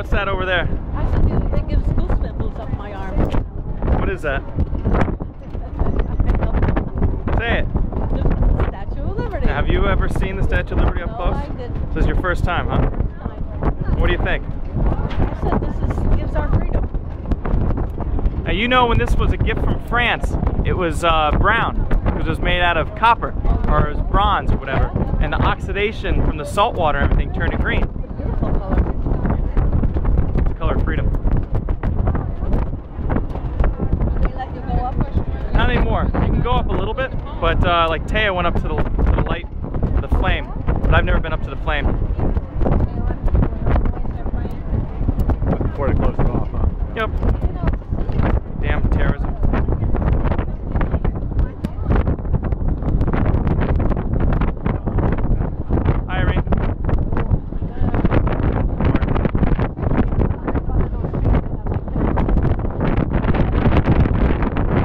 What's that over there? I said it, it gives up my arm. What is that? Say it. The Statue of Liberty. Have you ever seen the Statue of Liberty up No, close? I didn't. This is your first time, huh? What do you think? I said this is, gives our freedom. Now you know when this was a gift from France, it was uh, brown because it was made out of copper or it was bronze or whatever, and the oxidation from the salt water and everything turned it green. Beautiful color. It's the color of freedom. Do they let you go up? Not anymore. You can go up a little bit, but uh, like Taya went up to the, to the light, the flame, but I've never been up to the flame. Before they close it off, huh? Yep. Damn terrorism. Hi, Irene.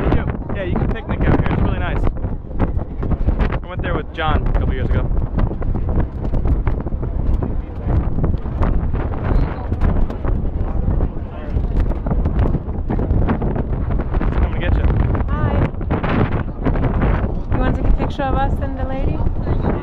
You do. Yeah, you can picnic out here. It's really nice. I went there with John a couple years ago. Get you. Hi. You want to take a picture of us and the lady?